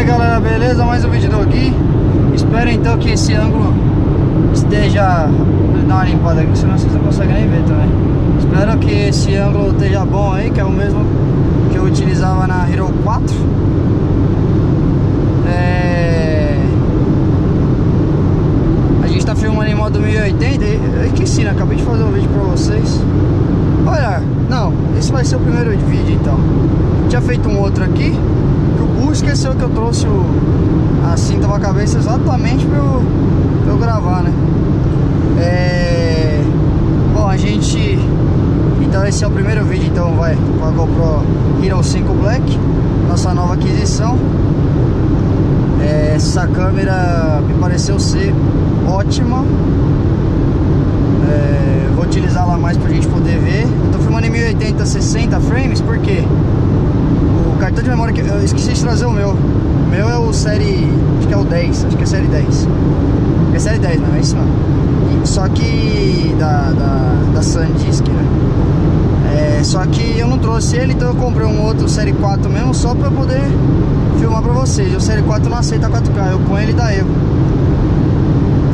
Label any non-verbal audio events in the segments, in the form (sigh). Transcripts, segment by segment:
aí galera, beleza? Mais um vídeo do Gui. Espero então que esse ângulo esteja... Vou dar uma limpada aqui, senão vocês não conseguem nem ver também. Espero que esse ângulo esteja bom aí, que é o mesmo que eu utilizava na Hero 4 é... A gente tá filmando em modo 1080 Eu esqueci, né? Acabei de fazer um vídeo pra vocês. Olha, não, esse vai ser o primeiro vídeo então. Tinha feito um outro aqui esqueceu que eu trouxe o, a cinta pra cabeça exatamente pra eu, pra eu gravar, né? É... Bom, a gente... Então esse é o primeiro vídeo, então vai com a GoPro Hero 5 Black Nossa nova aquisição é, Essa câmera me pareceu ser ótima é, Vou utilizá-la mais pra gente poder ver Eu tô filmando em 1080, 60 frames, por quê? Cartão de memória que eu esqueci de trazer o meu. O meu é o série. Acho que é o 10, acho que é série 10. É série 10, não, é isso não. só que da, da, da SanDisk, né? É, só que eu não trouxe ele, então eu comprei um outro série 4 mesmo só pra poder filmar pra vocês. O série 4 não aceita 4K, eu com ele da Evo.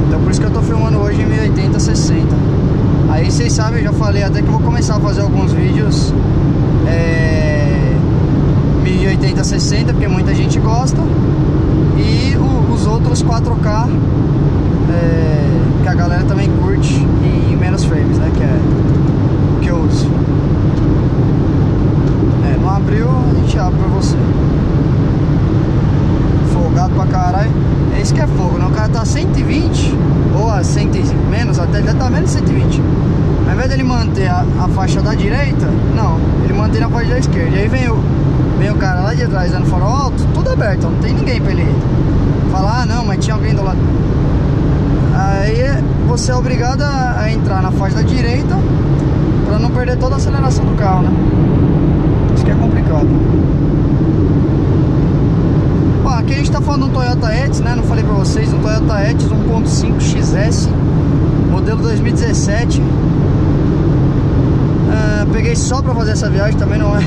Então por isso que eu tô filmando hoje em 1080, 60. Aí vocês sabem, eu já falei até que eu vou começar a fazer alguns vídeos. É 1080 60 porque muita gente gosta e o, os outros 4K é, que a galera também curte em menos frames, né? Que é o que eu uso. É, não abriu, a gente abre pra você. Folgado pra caralho. É isso que é fogo, né? O cara tá 120 ou a 100 menos, até ele tá menos de 120. Ao invés dele manter a, a faixa da direita, não, ele mantém a faixa da esquerda. E aí vem o Vem o cara lá de trás dando farol alto, tudo aberto, não tem ninguém pra ele falar, ah não, mas tinha alguém do lado. Aí você é obrigado a entrar na faixa da direita pra não perder toda a aceleração do carro, né? Isso que é complicado. Bom, aqui a gente tá falando de um Toyota Etios, né? Não falei pra vocês, um Toyota Etios 1.5 XS, modelo 2017. Ah, peguei só pra fazer essa viagem, também não é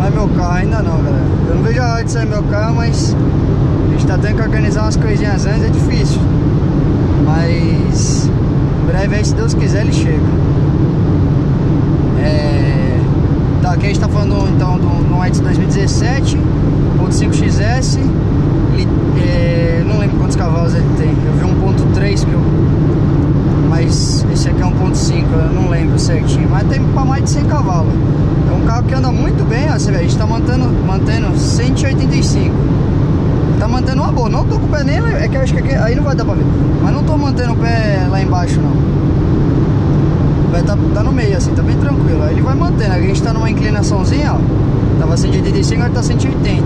não é meu carro ainda não, galera. Eu não vejo a hora de sair meu carro, mas a gente tá tendo que organizar umas coisinhas antes, é difícil. Mas breve aí, se Deus quiser, ele chega. É... Tá, aqui a gente tá falando então do no Eds 2017, 1.5XS. Ele, é... Não lembro quantos cavalos ele tem. Eu vi 1.3 que eu mas esse aqui é 1.5, eu não lembro certinho, mas tem para mais de 100 cavalos. É um carro que anda muito bem, ó, você vê, a gente tá mantendo, mantendo 185. Tá mantendo uma boa, não tô com o pé nele, é que eu acho que aqui, aí não vai dar pra ver. Mas não tô mantendo o pé lá embaixo não. O pé tá, tá no meio assim, tá bem tranquilo. Aí ele vai mantendo, a gente tá numa inclinaçãozinha, ó. Tava 185, agora tá 180.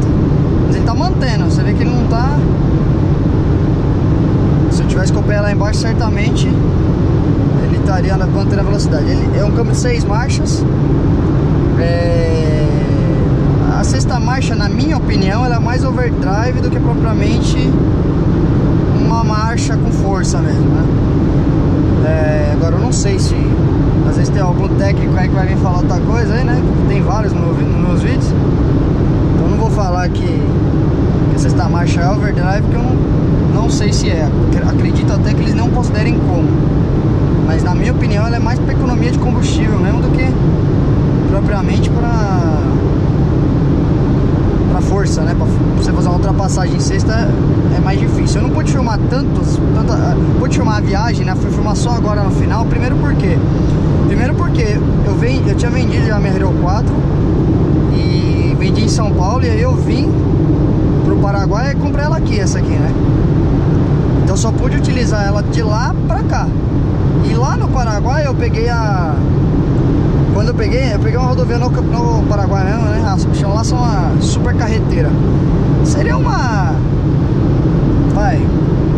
Mas ele tá mantendo, você vê que ele não tá... Se eu tivesse com o pé lá embaixo, certamente estaria mantendo a velocidade. Ele é um câmbio de seis marchas, é... A sexta marcha, na minha opinião, ela é mais overdrive do que propriamente uma marcha com força mesmo, né? É... Agora eu não sei se às vezes tem algum técnico aí que vai vir falar outra coisa aí, né? Tem vários nos meus vídeos. Então não vou falar que, que a sexta marcha é overdrive, porque eu não, não sei se é. Acredito até que eles não considerem como. Mas na minha opinião ela é mais para economia de combustível mesmo do que propriamente para para força, né? Para você fazer uma ultrapassagem em sexta é mais difícil. Eu não pude filmar tantos, tanta, pude filmar a viagem, né? Fui filmar só agora no final. Primeiro porque, primeiro porque eu vim, eu tinha vendido a minha Hero 4 e vendi em São Paulo e aí eu vim pro Paraguai e comprei ela aqui, essa aqui, né? Então só pude utilizar ela de lá pra cá. E lá no Paraguai eu peguei a quando eu peguei, eu peguei uma rodovia no, no Paraguai mesmo, né? As chão lá são uma super carreteira. Seria uma. Vai,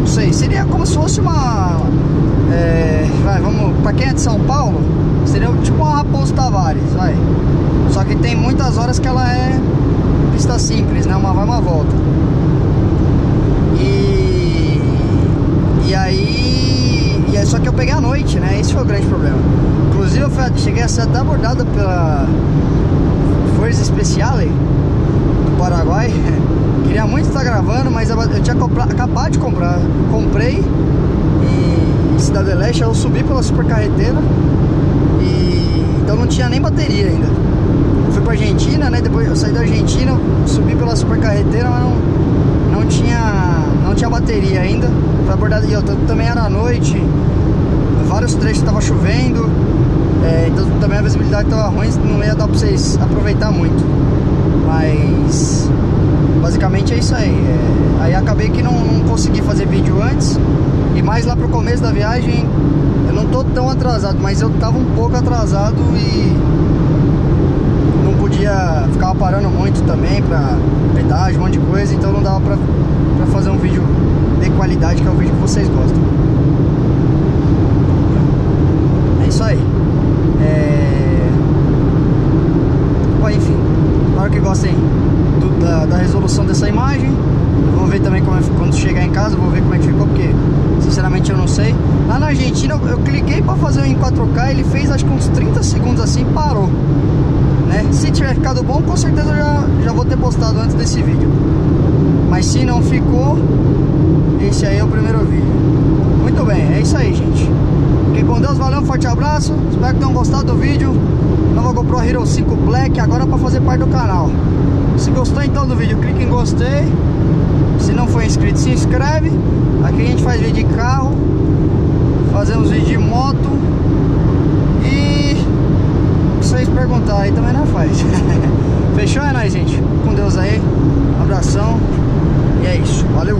não sei, seria como se fosse uma. É, vai, vamos. Pra quem é de São Paulo, seria tipo uma Raposo Tavares, vai. Só que tem muitas horas que ela é pista simples, né? Uma vai, uma volta. E. E aí. E aí, só que eu peguei à noite, né? Esse foi o grande problema. Inclusive eu cheguei a ser até abordado pela Força Especial do Paraguai. (laughs) Queria muito estar mas eu tinha acabado de comprar. Comprei em Cidade Leste, eu subi pela supercarreteira e então não tinha nem bateria ainda. Eu fui pra Argentina, né? Depois eu saí da Argentina, subi pela supercarreteira, mas não, não tinha não tinha bateria ainda. Foi abordado e eu também era à noite, vários trechos tava chovendo, é, então também a visibilidade tava ruim, não ia dar pra vocês aproveitar muito. Mas basicamente é isso aí. É, aí acabei que não, não, consegui fazer vídeo antes. E mais lá pro começo da viagem, eu não tô tão atrasado, mas eu tava um pouco atrasado e não podia ficar parando muito também pra pedágio, um monte de coisa, então não dava pra, pra fazer um vídeo de qualidade, que é o vídeo que vocês gostam. É isso aí. É... Bom, enfim, claro que gostem do, da, da, resolução dessa imagem. vou ver também como é, quando chegar em casa, vou ver como é que ficou, porque sinceramente eu não sei. Lá na Argentina eu, eu cliquei para fazer em 4K, ele fez acho que uns 30 segundos assim parou. Tiver ficado bom, com certeza eu já, já vou ter postado antes desse vídeo. Mas se não ficou, esse aí é o primeiro vídeo. Muito bem, é isso aí, gente. Fiquem com Deus, valeu, um forte abraço. Espero que tenham gostado do vídeo. Nova GoPro Hero 5 Black, agora para fazer parte do canal. Se gostou então do vídeo, clique em gostei. Se não for inscrito, se inscreve. Aqui a gente faz vídeo de carro, fazemos vídeo de moto e se vocês perguntarem aí também não faz. Gente? Com Deus aí. Abração. E é isso. Valeu.